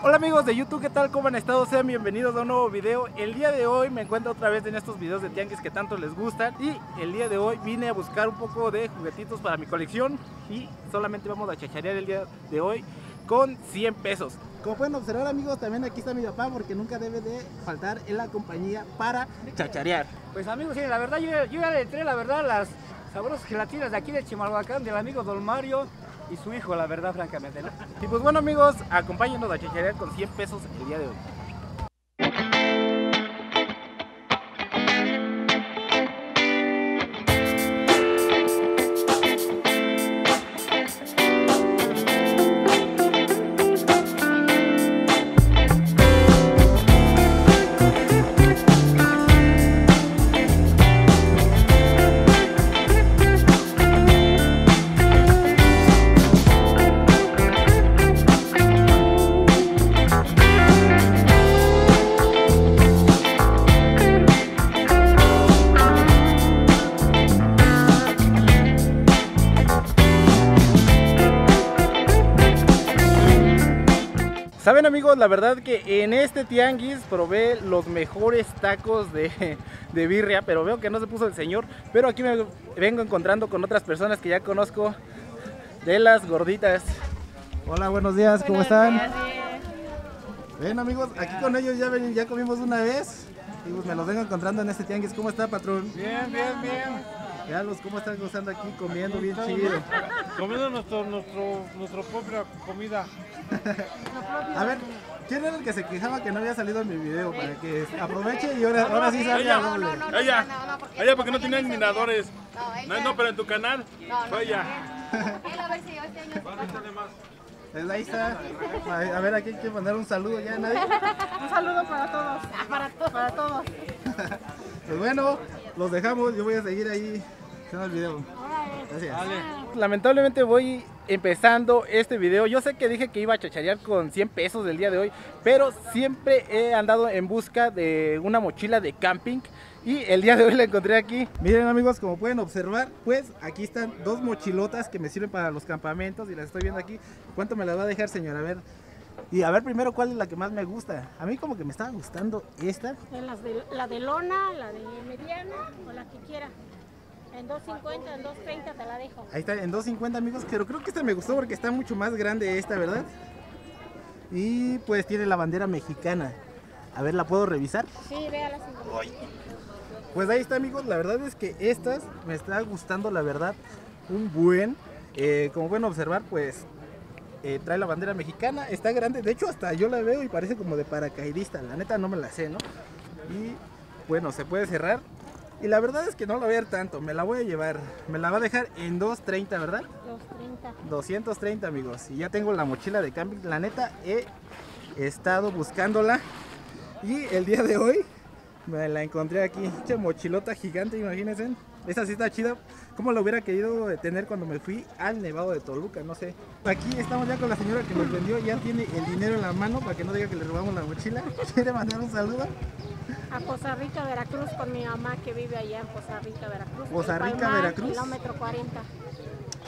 Hola amigos de YouTube, ¿qué tal? ¿Cómo han estado? Sean bienvenidos a un nuevo video. El día de hoy me encuentro otra vez en estos videos de tianguis que tanto les gustan y el día de hoy vine a buscar un poco de juguetitos para mi colección y solamente vamos a chacharear el día de hoy con 100 pesos. Como pueden observar amigos, también aquí está mi papá porque nunca debe de faltar en la compañía para chacharear. Pues amigos, sí, la verdad yo, yo ya le entré la verdad las sabrosas gelatinas de aquí de Chimalhuacán del amigo Don Mario y su hijo, la verdad, francamente. Y pues bueno amigos, acompáñenos a chacharear con 100 pesos el día de hoy. La verdad que en este tianguis probé los mejores tacos de, de birria, pero veo que no se puso el señor. Pero aquí me vengo encontrando con otras personas que ya conozco de las gorditas. Hola, buenos días, ¿cómo están? Ven amigos, aquí con ellos ya, ven- ya comimos una vez y pues me los vengo encontrando en este tianguis. ¿Cómo está, patrón? Bien, bien, bien. Veanlos cómo están gozando aquí, comiendo bien chido. Comiendo nuestro, nuestro, nuestra propia comida. A ver, ¿quién era el que se quejaba que no había salido en mi video? Para que aproveche y ahora, ahora sí salga Ella. doble. Ella, no, no, porque ella no porque no tiene tiene admiradores. No. No, pero en tu canal No, no, fue ella. Él a ver si yo este año. Pues ahí está. A ver, aquí hay que mandar un saludo ya, nadie. Un saludo para todos. Para, para todos. Pues bueno, los dejamos. Yo voy a seguir ahí haciendo el video. Gracias. Lamentablemente voy empezando este video. Yo sé que dije que iba a chacharear con 100 pesos del día de hoy, pero siempre he andado en busca de una mochila de camping. Y el día de hoy la encontré aquí. Miren amigos, como pueden observar, pues aquí están dos mochilotas que me sirven para los campamentos y las estoy viendo aquí. ¿Cuánto me las va a dejar, señor? A ver. Y a ver primero cuál es la que más me gusta. A mí como que me estaba gustando esta. En las de, la de lona, la de mediana o la que quiera. En 2.50, en 2.30 te la dejo. Ahí está, en 2.50 amigos, pero creo que esta me gustó porque está mucho más grande esta, ¿verdad? Y pues tiene la bandera mexicana. A ver, ¿la puedo revisar? Sí, véala sin Pues ahí está amigos, la verdad es que estas me está gustando la verdad un buen. Eh, como pueden observar pues eh, trae la bandera mexicana, está grande, de hecho hasta yo la veo y parece como de paracaidista, la neta no me la sé, ¿no? Y bueno, se puede cerrar. Y la verdad es que no la voy a ver tanto, me la voy a llevar, me la va a dejar en 2.30, ¿verdad? 2.30. 230 amigos y ya tengo la mochila de camping la neta he estado buscándola y el día de hoy me la encontré aquí Che mochilota gigante imagínense esa sí está chida como la hubiera querido tener cuando me fui al nevado de Toluca no sé aquí estamos ya con la señora que nos vendió ya tiene el dinero en la mano para que no diga que le robamos la mochila quiere mandar un saludo A Poza Rica, Veracruz, con mi mamá que vive allá en Poza Rica, Veracruz. Poza Rica, Palmar, Veracruz. Kilómetro 40.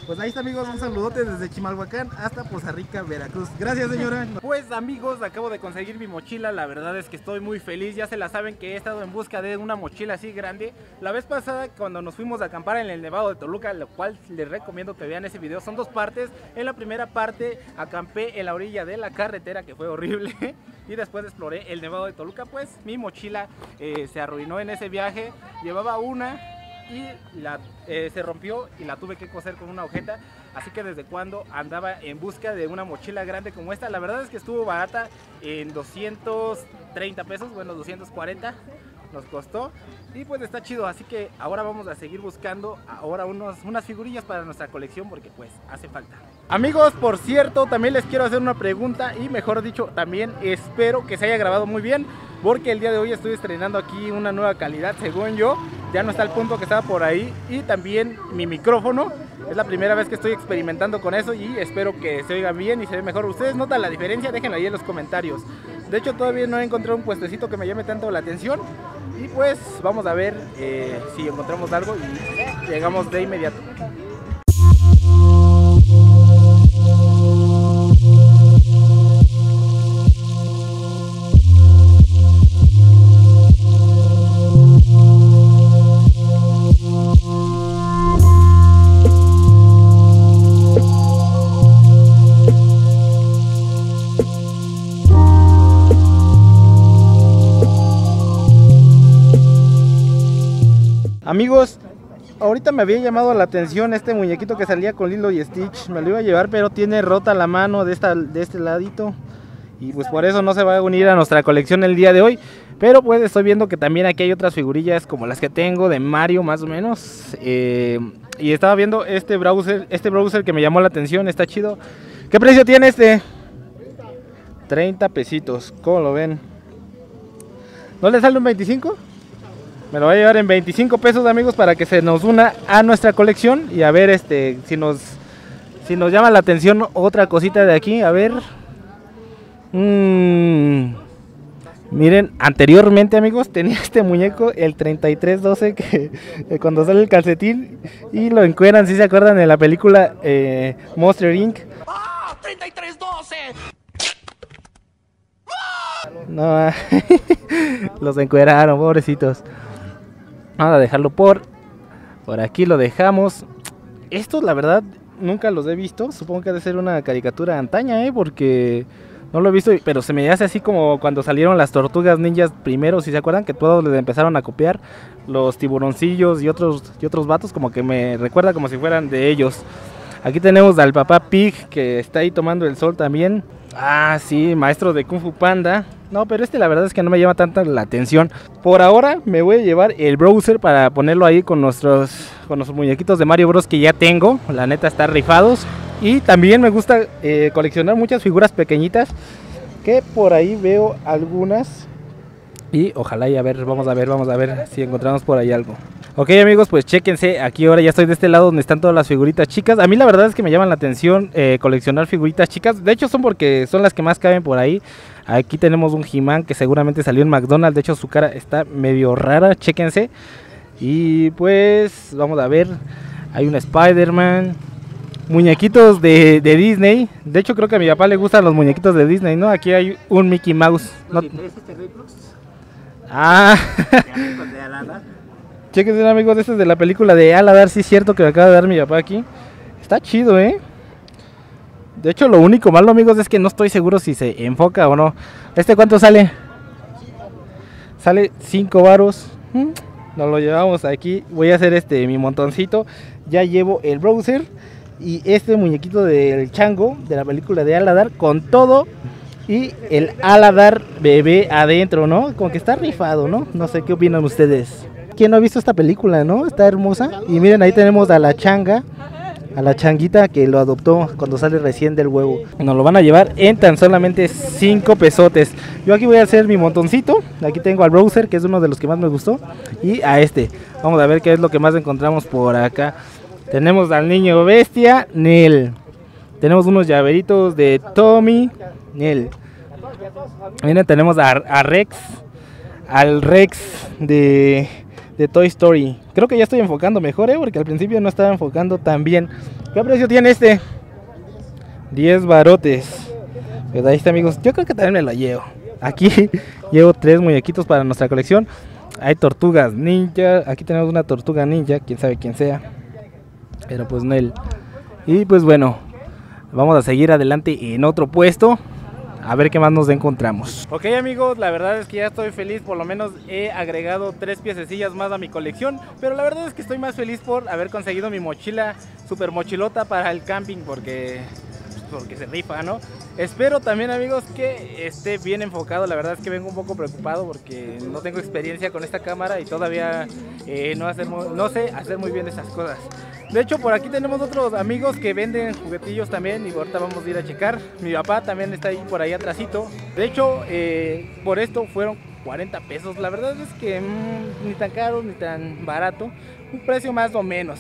Pues ahí está amigos, un saludote desde Chimalhuacán hasta Poza Rica, Veracruz. Gracias señora. Pues amigos, acabo de conseguir mi mochila, la verdad es que estoy muy feliz, ya se la saben que he estado en busca de una mochila así grande. La vez pasada cuando nos fuimos a acampar en el Nevado de Toluca, lo cual les recomiendo que vean ese video, son dos partes. En la primera parte acampé en la orilla de la carretera que fue horrible y después exploré el Nevado de Toluca, pues mi mochila eh, se arruinó en ese viaje, llevaba una y la, eh, se rompió y la tuve que coser con una agujeta. Así que desde cuando andaba en busca de una mochila grande como esta, la verdad es que estuvo barata en 230 pesos, bueno 240 nos costó y pues está chido, así que ahora vamos a seguir buscando ahora unos, unas figurillas para nuestra colección porque pues hace falta. Amigos, por cierto, también les quiero hacer una pregunta y mejor dicho, también espero que se haya grabado muy bien porque el día de hoy estoy estrenando aquí una nueva calidad, según yo, ya no está el punto que estaba por ahí y también mi micrófono, es la primera vez que estoy experimentando con eso y espero que se oiga bien y se ve mejor. ¿Ustedes notan la diferencia? Déjenlo ahí en los comentarios. De hecho, todavía no he encontrado un puestecito que me llame tanto la atención y pues vamos a ver eh, si encontramos algo y llegamos de inmediato. Amigos, ahorita me había llamado la atención este muñequito que salía con Lilo y Stitch. Me lo iba a llevar, pero tiene rota la mano de, esta, de este ladito. Y pues por eso no se va a unir a nuestra colección el día de hoy. Pero pues estoy viendo que también aquí hay otras figurillas como las que tengo de Mario más o menos. Eh, y estaba viendo este browser, este browser que me llamó la atención, está chido. ¿Qué precio tiene este? 30 pesitos, ¿cómo lo ven? ¿No le sale un 25? Me lo voy a llevar en 25 pesos amigos para que se nos una a nuestra colección y a ver este si nos si nos llama la atención otra cosita de aquí, a ver. Mm. Miren, anteriormente amigos tenía este muñeco, el 3312, que eh, cuando sale el calcetín y lo encueran, si se acuerdan de la película eh, Monster Inc. ¡Ah! ¡3312! No, los encueraron, pobrecitos. Vamos a dejarlo por, por aquí, lo dejamos. Estos, la verdad, nunca los he visto. Supongo que ha de ser una caricatura antaña, ¿eh? Porque no lo he visto, pero se me hace así como cuando salieron las tortugas ninjas primero, si se acuerdan, que todos les empezaron a copiar los tiburoncillos y otros, y otros vatos, como que me recuerda como si fueran de ellos. Aquí tenemos al papá Pig que está ahí tomando el sol también. Ah, sí, maestro de Kung Fu Panda. No, pero este la verdad es que no me llama tanta la atención. Por ahora me voy a llevar el browser para ponerlo ahí con nuestros, con nuestros muñequitos de Mario Bros que ya tengo. La neta está rifados. Y también me gusta eh, coleccionar muchas figuras pequeñitas. Que por ahí veo algunas. Y ojalá y a ver, vamos a ver, vamos a ver si encontramos por ahí algo. Ok amigos, pues chéquense, aquí ahora ya estoy de este lado donde están todas las figuritas chicas. A mí la verdad es que me llaman la atención eh, coleccionar figuritas chicas. De hecho son porque son las que más caben por ahí. Aquí tenemos un He-Man que seguramente salió en McDonald's. De hecho su cara está medio rara, chéquense. Y pues vamos a ver, hay un Spider-Man. Muñequitos de, de Disney. De hecho creo que a mi papá le gustan los muñequitos de Disney, ¿no? Aquí hay un Mickey Mouse. No- Ah. Chequense amigos, este es de la película de Aladar, sí es cierto que me acaba de dar mi papá aquí. Está chido, ¿eh? De hecho, lo único malo, amigos, es que no estoy seguro si se enfoca o no. ¿Este cuánto sale? Sale 5 varos. Mm, Nos lo llevamos aquí. Voy a hacer este mi montoncito. Ya llevo el browser y este muñequito del chango de la película de Aladar con todo y el Aladar bebé adentro, ¿no? Como que está rifado, ¿no? No sé qué opinan ustedes. ¿Quién no ha visto esta película, no? Está hermosa. Y miren, ahí tenemos a la changa, a la changuita que lo adoptó cuando sale recién del huevo. Nos lo van a llevar en tan solamente 5 pesotes. Yo aquí voy a hacer mi montoncito. Aquí tengo al browser, que es uno de los que más me gustó. Y a este. Vamos a ver qué es lo que más encontramos por acá. Tenemos al niño bestia, Nel. Tenemos unos llaveritos de Tommy, Nel. Miren, tenemos a, a Rex, al Rex de, de Toy Story. Creo que ya estoy enfocando mejor, ¿eh? porque al principio no estaba enfocando tan bien. ¿Qué precio tiene este? 10 barotes. Pues ahí está, amigos. Yo creo que también me lo llevo. Aquí llevo tres muñequitos para nuestra colección. Hay tortugas ninja. Aquí tenemos una tortuga ninja. Quién sabe quién sea. Pero pues no él. Y pues bueno, vamos a seguir adelante en otro puesto. A ver qué más nos encontramos. Ok amigos, la verdad es que ya estoy feliz. Por lo menos he agregado tres piececillas más a mi colección. Pero la verdad es que estoy más feliz por haber conseguido mi mochila super mochilota para el camping. Porque porque se rifa, ¿no? Espero también, amigos, que esté bien enfocado. La verdad es que vengo un poco preocupado porque no tengo experiencia con esta cámara y todavía eh, no, no sé hacer muy bien esas cosas. De hecho, por aquí tenemos otros amigos que venden juguetillos también y ahorita vamos a ir a checar. Mi papá también está ahí por ahí atrásito. De hecho, eh, por esto fueron 40 pesos. La verdad es que mm, ni tan caro ni tan barato. Un precio más o menos.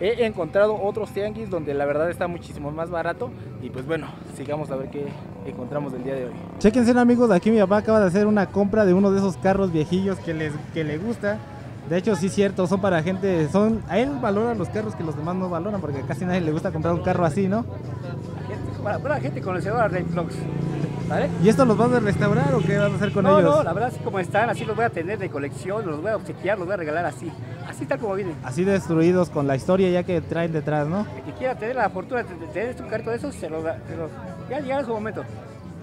He encontrado otros tianguis donde la verdad está muchísimo más barato. Y pues bueno, sigamos a ver qué encontramos el día de hoy. Chequense amigos, aquí mi papá acaba de hacer una compra de uno de esos carros viejillos que, les, que le gusta. De hecho, sí es cierto, son para gente, son, a él valora los carros que los demás no valoran, porque casi nadie le gusta comprar un carro así, ¿no? Para, para gente conocedora de vlogs. ¿Vale? ¿Y esto los vas a restaurar o qué vas a hacer con no, ellos? no, la verdad, así como están, así los voy a tener de colección, los voy a obsequiar, los voy a regalar así. Así tal como vienen. Así destruidos con la historia ya que traen detrás, ¿no? El que quiera tener la fortuna de tener un carrito de esos, se los da. se los- ya llegará su momento.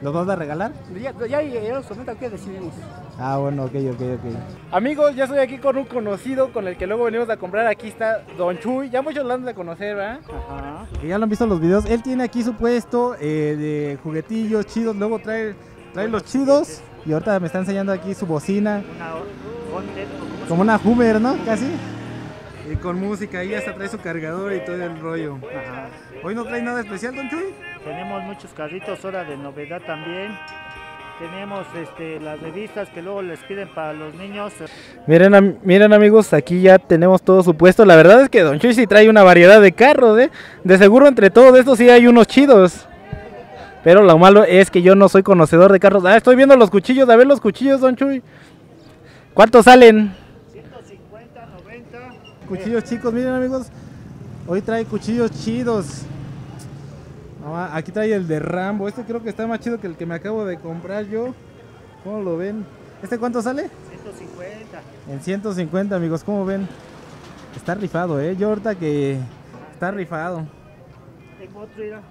¿Los vas a regalar? Ya, ya en los momentos que decidimos. Ah, bueno, ok, ok, ok. Amigos, ya estoy aquí con un conocido con el que luego venimos a comprar. Aquí está Don Chuy. Ya muchos lo han de conocer, ¿verdad? Ajá. Que ya lo han visto en los videos. Él tiene aquí su puesto eh, de juguetillos chidos. Luego trae, trae los chidos. Y ahorita me está enseñando aquí su bocina. Una Honda, ¿o cómo se Como una Hummer, ¿no? Casi. Y con música. Ahí hasta trae su cargador y todo el rollo. Ajá. Hoy no trae nada especial, Don Chuy. Tenemos muchos carritos ahora de novedad también. Tenemos este, las revistas que luego les piden para los niños. Miren, am- miren amigos, aquí ya tenemos todo su puesto. La verdad es que Don Chuy sí trae una variedad de carros, ¿eh? De seguro entre todos estos sí hay unos chidos. Pero lo malo es que yo no soy conocedor de carros. Ah, estoy viendo los cuchillos. A ver los cuchillos, Don Chuy. ¿Cuántos salen? 150, 90. Cuchillos chicos, miren amigos. Hoy trae cuchillos chidos. Ah, aquí trae el de Rambo. Este creo que está más chido que el que me acabo de comprar yo. ¿Cómo lo ven? ¿Este cuánto sale? 150. En 150 amigos, ¿cómo ven? Está rifado, ¿eh? Yo ahorita que está rifado. Tengo otro, mira.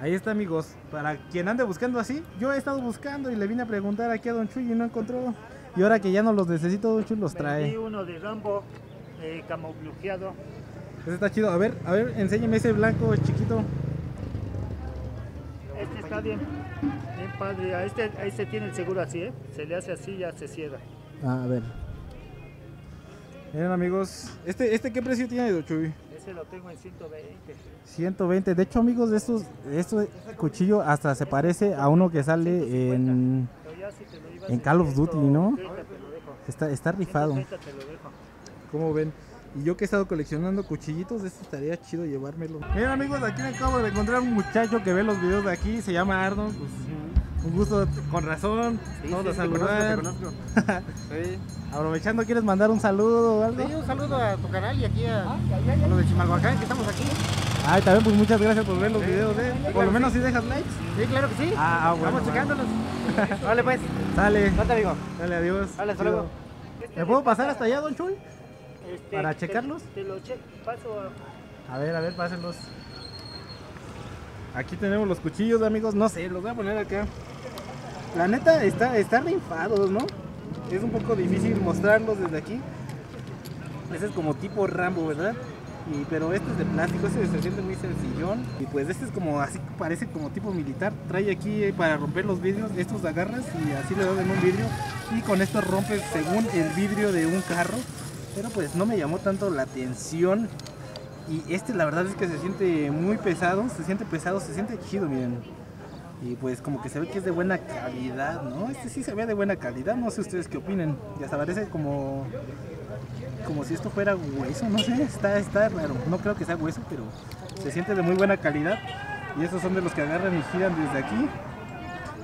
Ahí está amigos. Para quien ande buscando así, yo he estado buscando y le vine a preguntar aquí a Don Chuy y no encontró. Y ahora que ya no los necesito, Don Chuy los Vendí trae. uno de Rambo, eh, camuflajeado. Ese está chido. A ver, a ver, enséñeme ese blanco chiquito. Está bien, bien padre. A este, a este tiene el seguro así, ¿eh? Se le hace así y ya se cierra. Ah, a ver. Miren amigos, ¿este, este qué precio tiene Don Chuy? Ese lo tengo en 120. 120. De hecho, amigos, de estos, este cuchillo hasta se parece a uno que sale en, en Call of Duty, ¿no? 130 te lo dejo. Está, está rifado. 130 te lo dejo. ¿Cómo ven? Y yo que he estado coleccionando cuchillitos, de esto estaría chido llevármelo. Miren amigos, aquí me acabo de encontrar un muchacho que ve los videos de aquí, se llama Arnold. Pues, un gusto, con razón. Vamos a saludar. Sí. Aprovechando, ¿quieres mandar un saludo o algo? Sí, un saludo a tu canal y aquí a, a los de Chimalhuacán que estamos aquí. Ay, también pues muchas gracias por ver los videos, ¿eh? Por lo menos si dejas likes. Sí, claro que sí. Ah, ah, bueno, Vamos bueno. checándolos. Vale, pues. Sale. Date, amigo. Dale, adiós. Dale, hasta luego. ¿Me puedo pasar hasta allá, Don Chuy? Este, ¿Para checarlos? Te, lo che paso a... A ver, a ver, pásenlos. Aquí tenemos los cuchillos, amigos. No sé, los voy a poner acá. La neta, está, están rifados, ¿no? Es un poco difícil mostrarlos desde aquí. Ese es como tipo Rambo, ¿verdad? Y, pero este es de plástico, este se siente muy sencillón. Y pues este es como así, parece como tipo militar. Trae aquí eh, para romper los vidrios, estos agarras y así le das en un vidrio. Y con esto rompes según el vidrio de un carro. Pero pues no me llamó tanto la atención. Y este la verdad es que se siente muy pesado, se siente pesado, se siente chido, miren. Y pues como que se ve que es de buena calidad, ¿no? Este sí se ve de buena calidad, no sé ustedes qué opinen. Ya se parece como como si esto fuera hueso, no sé, está, está raro. No creo que sea hueso, pero se siente de muy buena calidad. Y estos son de los que agarran y giran desde aquí.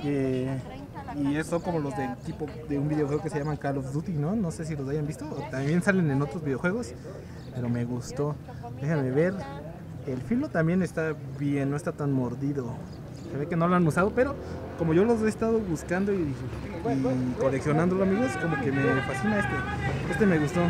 Eh, y es- son como los del tipo de un videojuego que se llaman Call of Duty, ¿no? No sé si los hayan visto. También salen en otros videojuegos. Pero me gustó. Déjame ver. El filo también está bien, no está tan mordido. Se ve que no lo han usado, pero como yo los he estado buscando y, y coleccionándolo, amigos, como que me fascina este. Este me gustó.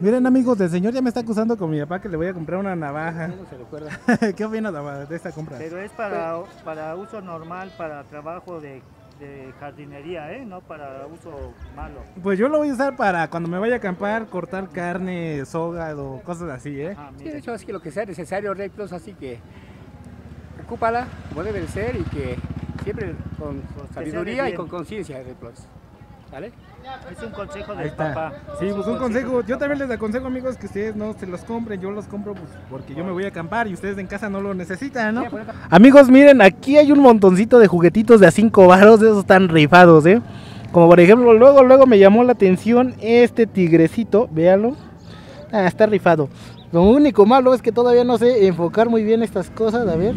Miren, amigos, el señor ya me está acusando con mi papá que le voy a comprar una navaja. No se recuerda. ¿Qué opinas de esta compra? Pero es para, para uso normal, para trabajo de, de jardinería, ¿eh? No para uso malo. Pues yo lo voy a usar para cuando me vaya a acampar, cortar carne, soga o cosas así, ¿eh? Ah, Sí, de hecho es que lo que sea necesario, rectos, así que ocúpala como debe de ser y que siempre con sabiduría y con conciencia, rectos. ¿Vale? Es un consejo está. papá. Sí, Es pues un consejo. Yo también les aconsejo, amigos, que ustedes no se los compren. Yo los compro pues, porque yo me voy a acampar y ustedes en casa no lo necesitan, ¿no? Amigos, miren, aquí hay un montoncito de juguetitos de a 5 varos. De esos están rifados, ¿eh? Como por ejemplo, luego, luego me llamó la atención este tigrecito. Véanlo. Ah, está rifado. Lo único malo es que todavía no sé enfocar muy bien estas cosas. A ver.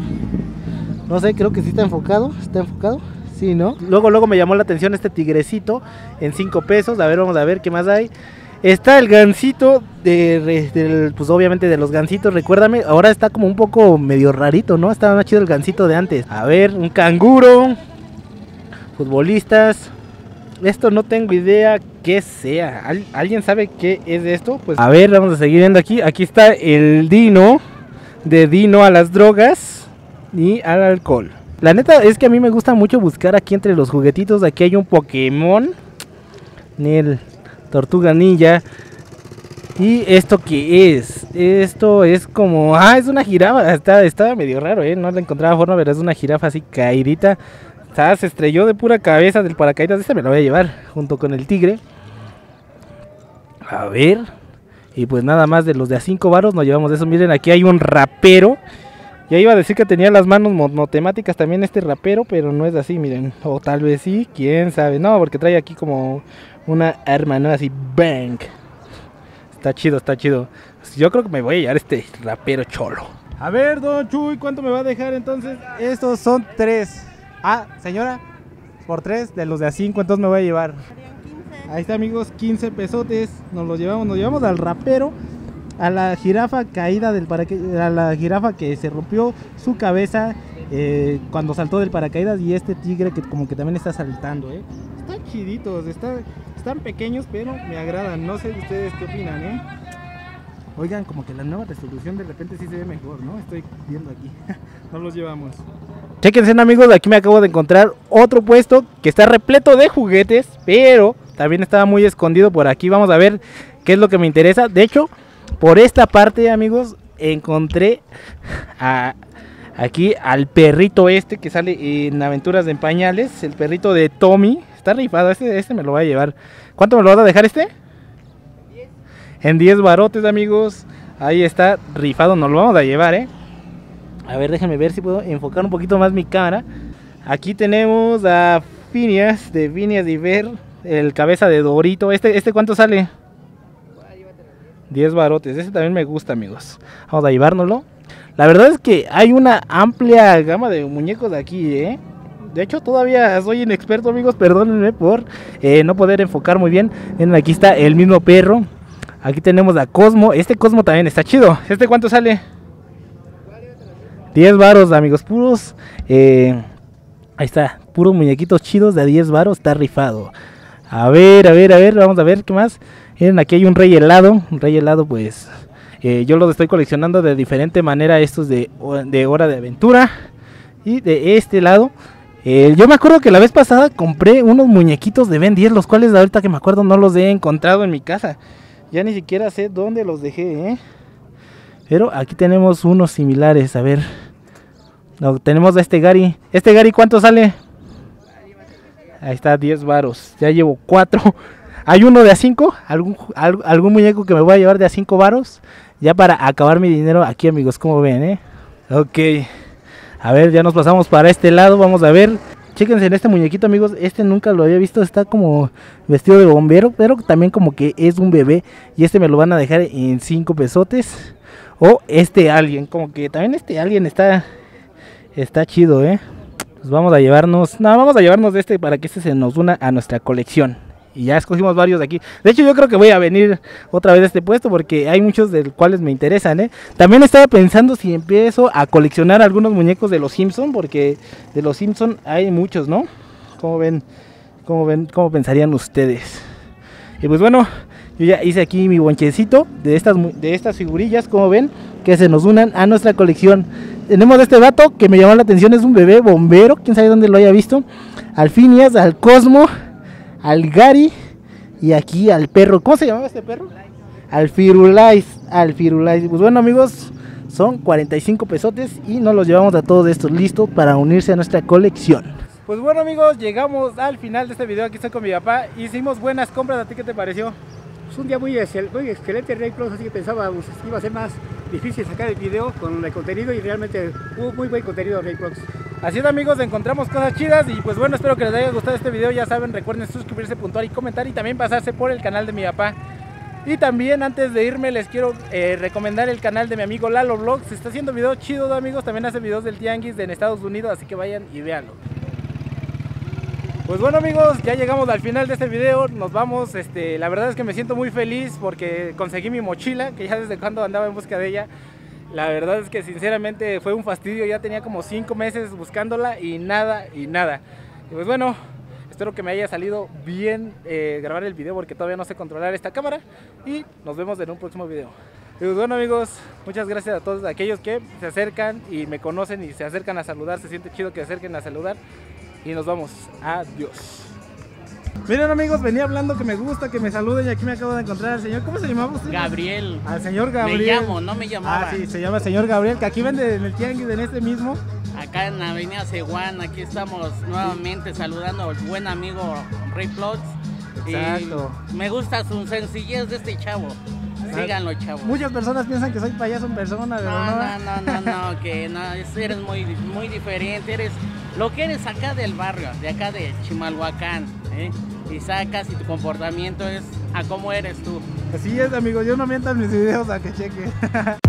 No sé, creo que sí está enfocado. ¿Está enfocado? ¿No? Luego, luego me llamó la atención este tigrecito en 5 pesos. A ver, vamos a ver qué más hay. Está el gancito de, pues obviamente de los gancitos, recuérdame, ahora está como un poco medio rarito, ¿no? Estaba más chido el gancito de antes. A ver, un canguro, futbolistas. Esto no tengo idea qué sea. ¿Al- ¿Alguien sabe qué es esto? Pues a ver, vamos a seguir viendo aquí. Aquí está el Dino, de Dino a las drogas y al alcohol. La neta es que a mí me gusta mucho buscar aquí entre los juguetitos. Aquí hay un Pokémon. Nel, Tortuga Ninja. ¿Y esto qué es? Esto es como... Ah, es una jirafa. Está, estaba medio raro, ¿eh? No le encontraba forma, pero es una jirafa así caidita. Está, se estrelló de pura cabeza del paracaídas. Este me lo voy a llevar junto con el tigre. A ver. Y pues nada más de los de a 5 varos nos llevamos de eso. Miren, aquí hay un rapero. Ya iba a decir que tenía las manos monotemáticas también este rapero, pero no es así, miren. O tal vez sí, quién sabe. No, porque trae aquí como una arma, ¿no? Así, bang. Está chido, está chido. Yo creo que me voy a llevar este rapero cholo. A ver, don Chuy, ¿cuánto me va a dejar entonces? Estos son tres. Ah, señora, por tres de los de a cinco, entonces me voy a llevar. Ahí está, amigos, 15 pesotes. Nos los llevamos, nos llevamos al rapero, a la jirafa caída del paracaídas, a la jirafa que se rompió su cabeza eh, cuando saltó del paracaídas y este tigre que como que también está saltando, ¿eh? Están chiditos, está- están pequeños, pero me agradan. No sé ustedes qué opinan, ¿eh? Oigan, como que la nueva resolución de repente sí se ve mejor, ¿no? Estoy viendo aquí. no los llevamos. Chequense amigos, aquí me acabo de encontrar otro puesto que está repleto de juguetes, pero también estaba muy escondido por aquí. Vamos a ver qué es lo que me interesa. De hecho, por esta parte amigos, encontré a- aquí al perrito este que sale en Aventuras de Pañales, el perrito de Tommy. Está rifado, este, este me lo voy a llevar. ¿Cuánto me lo vas a dejar este? En 10 barotes amigos. Ahí está rifado, nos lo vamos a llevar, ¿eh? A ver, déjenme ver si puedo enfocar un poquito más mi cámara. Aquí tenemos a Phineas de Phineas y Ver, el cabeza de Dorito. ¿Este, este cuánto sale? 10 barotes. Ese también me gusta, amigos. Vamos a llevárnoslo. La verdad es que hay una amplia gama de muñecos de aquí, ¿eh? De hecho, todavía soy inexperto, amigos. Perdónenme por eh, no poder enfocar muy bien. Miren, aquí está el mismo perro. Aquí tenemos a Cosmo. Este Cosmo también está chido. ¿Este cuánto sale? 10 varos, amigos. Puros. eh, ahí está. Puros muñequitos chidos de a 10 varos. Está rifado. A ver, a ver, a ver. Vamos a ver qué más. Miren, aquí hay un rey helado. Un rey helado, pues. eh, yo los estoy coleccionando de diferente manera. Estos de, de Hora de Aventura. Y de este lado. yo me acuerdo que la vez pasada compré unos muñequitos de Ben 10. Los cuales ahorita que me acuerdo no los he encontrado en mi casa. Ya ni siquiera sé dónde los dejé, ¿eh? Pero aquí tenemos unos similares, a ver. Tenemos a este Gary. ¿Este Gary cuánto sale? Ahí está, 10 varos. Ya llevo 4. ¿Hay uno de a 5? ¿Algún, ¿Algún muñeco que me voy a llevar de a 5 varos? Ya para acabar mi dinero aquí, amigos, como ven, ¿eh? Ok. A ver, ya nos pasamos para este lado. Vamos a ver. Chéquense en este muñequito, amigos. Este nunca lo había visto. Está como vestido de bombero, pero también como que es un bebé. Y este me lo van a dejar en 5 pesotes. O este alien, como que también este alien está está chido, ¿eh? Pues vamos a llevarnos, no, vamos a llevarnos de este para que este se nos una a nuestra colección. Y ya escogimos varios de aquí. De hecho, yo creo que voy a venir otra vez a este puesto porque hay muchos de los cuales me interesan, ¿eh? También estaba pensando si empiezo a coleccionar algunos muñecos de los Simpson porque de los Simpson hay muchos, ¿no? ¿Cómo ven? ¿Cómo ven? ¿Cómo pensarían ustedes? Y pues bueno, yo ya hice aquí mi bonchecito de estas, de estas figurillas, como ven, que se nos unan a nuestra colección. Tenemos este vato que me llamó la atención, es un bebé bombero, quién sabe dónde lo haya visto. Al Phineas, al Cosmo, al Gary y aquí al perro. ¿Cómo se llamaba este perro? Al Firulais, al Firulais. Pues bueno amigos, son 45 pesotes y nos los llevamos a todos estos listos para unirse a nuestra colección. Pues bueno amigos, llegamos al final de este video, aquí estoy con mi papá, hicimos buenas compras, ¿a ti qué te pareció? Es un día muy, excel- muy excelente Plus, así que pensaba pues, que iba a ser más difícil sacar el video con el contenido y realmente hubo muy buen contenido Ray Plus. Así es amigos, encontramos cosas chidas y pues bueno, espero que les haya gustado este video, ya saben, recuerden suscribirse, puntuar y comentar y también pasarse por el canal de mi papá. Y también antes de irme les quiero eh, recomendar el canal de mi amigo Lalo Vlogs, está haciendo videos chidos amigos, también hace videos del Tianguis en Estados Unidos, así que vayan y véanlo. Pues bueno amigos, ya llegamos al final de este video, nos vamos, este, la verdad es que me siento muy feliz porque conseguí mi mochila, que ya desde cuando andaba en busca de ella. La verdad es que sinceramente fue un fastidio, ya tenía como 5 meses buscándola y nada, y nada. Y pues bueno, espero que me haya salido bien eh, grabar el video porque todavía no sé controlar esta cámara y nos vemos en un próximo video. Y pues bueno amigos, muchas gracias a todos aquellos que se acercan y me conocen y se acercan a saludar. Se siente chido que se acerquen a saludar. Y nos vamos. Adiós. Miren amigos, venía hablando que me gusta que me saluden y aquí me acabo de encontrar al señor. ¿Cómo se llamaba usted? Gabriel. Al señor Gabriel. Me llamo, no me llamaba. Ah, sí, se llama el señor Gabriel, que aquí vende en el tianguis, en este mismo. Acá en Avenida Ceguán, aquí estamos nuevamente saludando al buen amigo Ray Plots. Exacto. Y me gusta su sencillez de este chavo. Síganlo, chavos. Muchas personas piensan que soy payaso en persona, pero No, no. no, no, no, no, que no, es- eres muy, muy diferente, eres lo que eres acá del barrio, de acá de Chimalhuacán, ¿eh? Y sacas y tu comportamiento es a cómo eres tú. Así es, amigos, yo no miento en mis videos a que cheque.